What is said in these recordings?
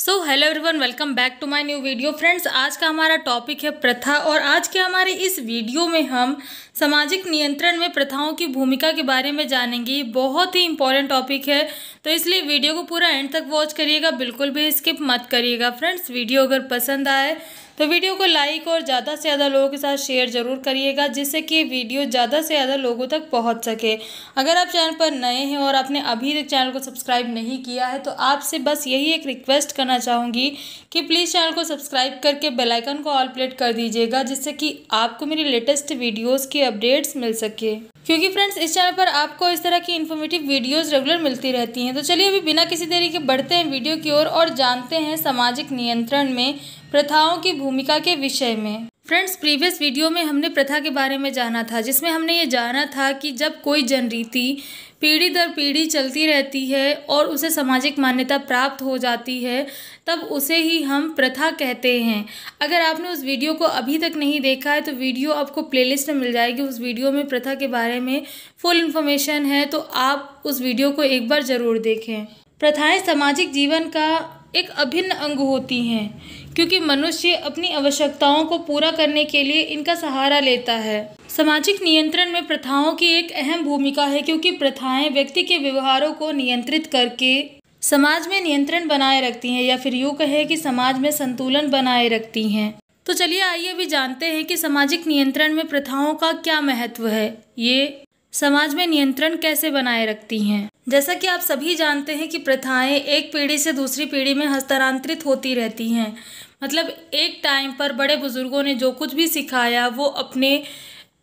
So hello everyone welcome back to my new video friends आज का हमारा topic है प्रथा और आज के हमारे इस वीडियो में हम सामाजिक नियंत्रण में प्रथाओं की भूमिका के बारे में जानेंगे। बहुत ही इंपॉर्टेंट टॉपिक है। तो इसलिए वीडियो को पूरा एंड तक वॉच करिएगा, बिल्कुल भी स्किप मत करिएगा। फ्रेंड्स वीडियो अगर पसंद आए तो वीडियो को लाइक और ज़्यादा से ज़्यादा लोगों के साथ शेयर ज़रूर करिएगा, जिससे कि वीडियो ज़्यादा से ज़्यादा लोगों तक पहुँच सके। अगर आप चैनल पर नए हैं और आपने अभी तक चैनल को सब्सक्राइब नहीं किया है तो आपसे बस यही एक रिक्वेस्ट करना चाहूँगी कि प्लीज़ चैनल को सब्सक्राइब करके बेलाइकन को ऑल प्लेट कर दीजिएगा, जिससे कि आपको मेरी लेटेस्ट वीडियोज़ की अपडेट्स मिल सके। क्योंकि फ्रेंड्स इस चैनल पर आपको इस तरह की इन्फॉर्मेटिव वीडियोस रेगुलर मिलती रहती हैं। तो चलिए अभी बिना किसी तरीके बढ़ते हैं वीडियो की ओर और, और जानते हैं सामाजिक नियंत्रण में प्रथाओं की भूमिका के विषय में। फ्रेंड्स प्रीवियस वीडियो में हमने प्रथा के बारे में जाना था जिसमें हमने ये जाना था कि जब कोई जनरीति पीढ़ी दर पीढ़ी चलती रहती है और उसे सामाजिक मान्यता प्राप्त हो जाती है, तब उसे ही हम प्रथा कहते हैं। अगर आपने उस वीडियो को अभी तक नहीं देखा है तो वीडियो आपको प्लेलिस्ट में मिल जाएगी। उस वीडियो में प्रथा के बारे में फुल इन्फॉर्मेशन है तो आप उस वीडियो को एक बार ज़रूर देखें। प्रथाएँ सामाजिक जीवन का एक अभिन्न अंग होती हैं, क्योंकि मनुष्य अपनी आवश्यकताओं को पूरा करने के लिए इनका सहारा लेता है। सामाजिक नियंत्रण में प्रथाओं की एक अहम भूमिका है, क्योंकि प्रथाएँ व्यक्ति के व्यवहारों को नियंत्रित करके समाज में नियंत्रण बनाए रखती हैं, या फिर यूँ कहे कि समाज में संतुलन बनाए रखती हैं। तो चलिए आइए अभी जानते हैं कि सामाजिक नियंत्रण में प्रथाओं का क्या महत्व है। ये समाज में नियंत्रण कैसे बनाए रखती हैं? जैसा कि आप सभी जानते हैं कि प्रथाएँ एक पीढ़ी से दूसरी पीढ़ी में हस्तांतरित होती रहती हैं। मतलब एक टाइम पर बड़े बुज़ुर्गों ने जो कुछ भी सिखाया, वो अपने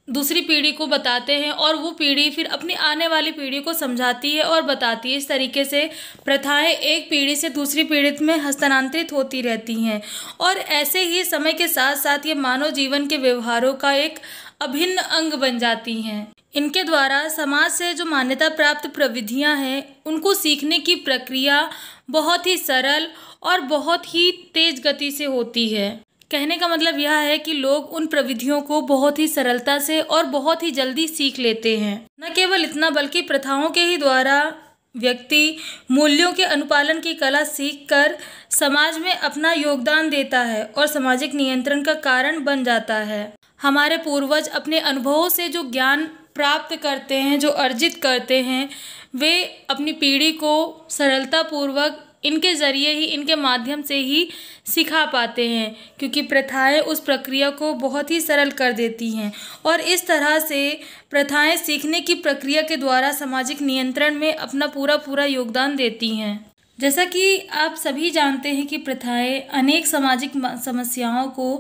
दूसरी पीढ़ी को बताते हैं और वो पीढ़ी फिर अपनी आने वाली पीढ़ी को समझाती है और बताती है। इस तरीके से प्रथाएँ एक पीढ़ी से दूसरी पीढ़ी में हस्तांतरित होती रहती हैं। और ऐसे ही समय के साथ साथ ये मानव जीवन के व्यवहारों का एक अभिन्न अंग बन जाती हैं। इनके द्वारा समाज से जो मान्यता प्राप्त प्रविधियाँ हैं, उनको सीखने की प्रक्रिया बहुत ही सरल और बहुत ही तेज गति से होती है। कहने का मतलब यह है कि लोग उन प्रविधियों को बहुत ही सरलता से और बहुत ही जल्दी सीख लेते हैं। न केवल इतना, बल्कि प्रथाओं के ही द्वारा व्यक्ति मूल्यों के अनुपालन की कला सीखकर समाज में अपना योगदान देता है और सामाजिक नियंत्रण का कारण बन जाता है। हमारे पूर्वज अपने अनुभवों से जो ज्ञान प्राप्त करते हैं, जो अर्जित करते हैं, वे अपनी पीढ़ी को सरलतापूर्वक इनके ज़रिए ही, इनके माध्यम से ही सिखा पाते हैं, क्योंकि प्रथाएँ उस प्रक्रिया को बहुत ही सरल कर देती हैं। और इस तरह से प्रथाएँ सीखने की प्रक्रिया के द्वारा सामाजिक नियंत्रण में अपना पूरा पूरा योगदान देती हैं। जैसा कि आप सभी जानते हैं कि प्रथाएँ अनेक सामाजिक समस्याओं को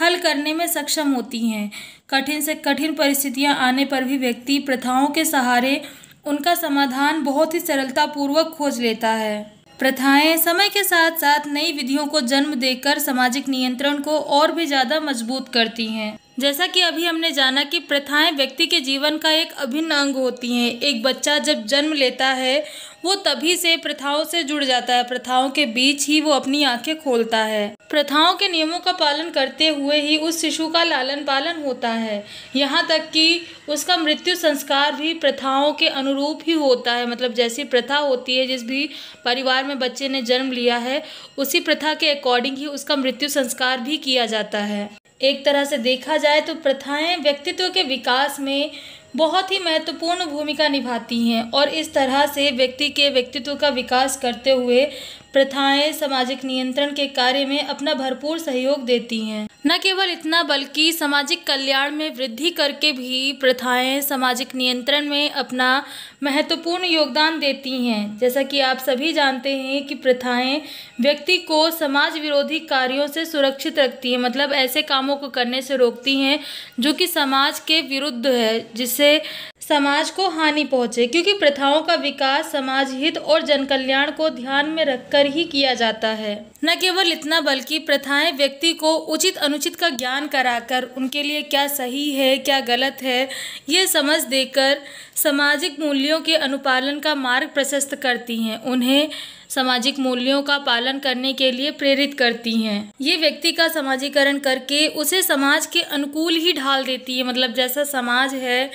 हल करने में सक्षम होती हैं। कठिन से कठिन परिस्थितियाँ आने पर भी व्यक्ति प्रथाओं के सहारे उनका समाधान बहुत ही सरलतापूर्वक खोज लेता है। प्रथाएँ समय के साथ साथ नई विधियों को जन्म देकर सामाजिक नियंत्रण को और भी ज़्यादा मज़बूत करती हैं। जैसा कि अभी हमने जाना कि प्रथाएँ व्यक्ति के जीवन का एक अभिन्न अंग होती हैं। एक बच्चा जब जन्म लेता है, वो तभी से प्रथाओं से जुड़ जाता है। प्रथाओं के बीच ही वो अपनी आँखें खोलता है। प्रथाओं के नियमों का पालन करते हुए ही उस शिशु का लालन पालन होता है। यहाँ तक कि उसका मृत्यु संस्कार भी प्रथाओं के अनुरूप ही होता है। मतलब जैसी प्रथा होती है, जिस भी परिवार में बच्चे ने जन्म लिया है, उसी प्रथा के अकॉर्डिंग ही उसका मृत्यु संस्कार भी किया जाता है। एक तरह से देखा जाए तो प्रथाएँ व्यक्तित्व के विकास में बहुत ही महत्वपूर्ण भूमिका निभाती हैं और इस तरह से व्यक्ति के व्यक्तित्व का विकास करते हुए प्रथाएँ सामाजिक नियंत्रण के कार्य में अपना भरपूर सहयोग देती हैं। न केवल इतना, बल्कि सामाजिक कल्याण में वृद्धि करके भी प्रथाएँ सामाजिक नियंत्रण में अपना महत्वपूर्ण योगदान देती हैं। जैसा कि आप सभी जानते हैं कि प्रथाएँ व्यक्ति को समाज विरोधी कार्यों से सुरक्षित रखती हैं मतलब ऐसे कामों को करने से रोकती हैं जो कि समाज के विरुद्ध है, जिससे समाज को हानि पहुँचे, क्योंकि प्रथाओं का विकास समाज हित और जन कल्याण को ध्यान में रखकर ही किया जाता है। न केवल इतना, बल्कि प्रथाएँ व्यक्ति को उचित अनुचित का ज्ञान कराकर उनके लिए क्या सही है, क्या गलत है, ये समझ देकर सामाजिक मूल्यों के अनुपालन का मार्ग प्रशस्त करती हैं। उन्हें सामाजिक मूल्यों का पालन करने के लिए प्रेरित करती हैं। ये व्यक्ति का समाजीकरण करके उसे समाज के अनुकूल ही ढाल देती है। मतलब जैसा समाज है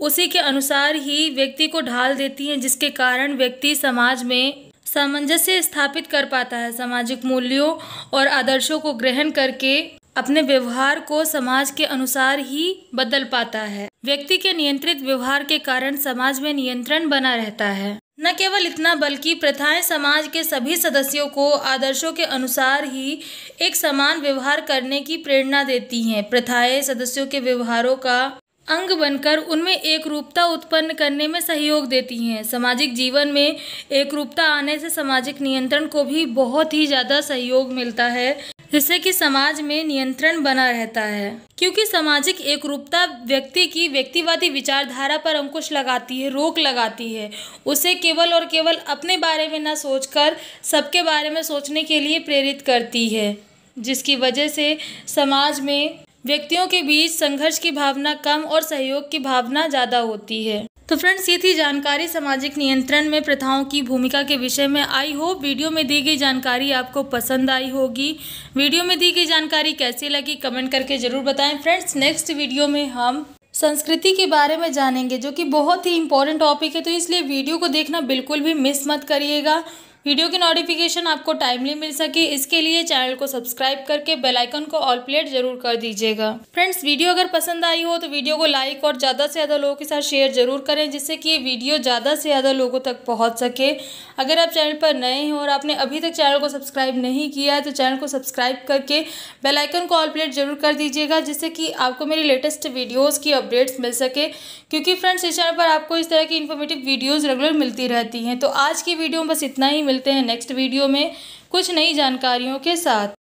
उसी के अनुसार ही व्यक्ति को ढाल देती हैं, जिसके कारण व्यक्ति समाज में सामंजस्य स्थापित कर पाता है। सामाजिक मूल्यों और आदर्शों को ग्रहण करके अपने व्यवहार को समाज के अनुसार ही बदल पाता है। व्यक्ति के नियंत्रित व्यवहार के कारण समाज में नियंत्रण बना रहता है। न केवल इतना, बल्कि प्रथाएँ समाज के सभी सदस्यों को आदर्शों के अनुसार ही एक समान व्यवहार करने की प्रेरणा देती हैं। प्रथाएँ सदस्यों के व्यवहारों का अंग बनकर उनमें एक रूपता उत्पन्न करने में सहयोग देती हैं। सामाजिक जीवन में एक रूपता आने से सामाजिक नियंत्रण को भी बहुत ही ज़्यादा सहयोग मिलता है, जिससे कि समाज में नियंत्रण बना रहता है। क्योंकि सामाजिक एकरूपता व्यक्ति की व्यक्तिवादी विचारधारा पर अंकुश लगाती है, रोक लगाती है। उसे केवल और केवल अपने बारे में न सोचकर सबके बारे में सोचने के लिए प्रेरित करती है, जिसकी वजह से समाज में व्यक्तियों के बीच संघर्ष की भावना कम और सहयोग की भावना ज़्यादा होती है। तो फ्रेंड्स, ये थी जानकारी सामाजिक नियंत्रण में प्रथाओं की भूमिका के विषय में। आई होप वीडियो में दी गई जानकारी आपको पसंद आई होगी। वीडियो में दी गई जानकारी कैसी लगी, कमेंट करके ज़रूर बताएँ। फ्रेंड्स, नेक्स्ट वीडियो में हम संस्कृति के बारे में जानेंगे, जो कि बहुत ही इंपॉर्टेंट टॉपिक है। तो इसलिए वीडियो को देखना बिल्कुल भी मिस मत करिएगा। वीडियो की नोटिफिकेशन आपको टाइमली मिल सके, इसके लिए चैनल को सब्सक्राइब करके बेल आइकन को ऑल प्लेट ज़रूर कर दीजिएगा। फ्रेंड्स वीडियो अगर पसंद आई हो तो वीडियो को लाइक और ज़्यादा से ज़्यादा लोगों के साथ शेयर ज़रूर करें, जिससे कि ये वीडियो ज़्यादा से ज़्यादा लोगों तक पहुँच सके। अगर आप चैनल पर नए हैं और आपने अभी तक चैनल को सब्सक्राइब नहीं किया है तो चैनल को सब्सक्राइब करके बेलाइकन को ऑल प्लेट ज़रूर कर दीजिएगा, जिससे कि आपको मेरी लेटेस्ट वीडियोज़ की अपडेट्स मिल सके। क्योंकि फ्रेंड्स इस चैनल पर आपको इस तरह की इन्फॉर्मेटिव वीडियोज़ रेगुलर मिलती रहती हैं। तो आज की वीडियो में बस इतना ही। मिलते हैं नेक्स्ट वीडियो में कुछ नई जानकारियों के साथ।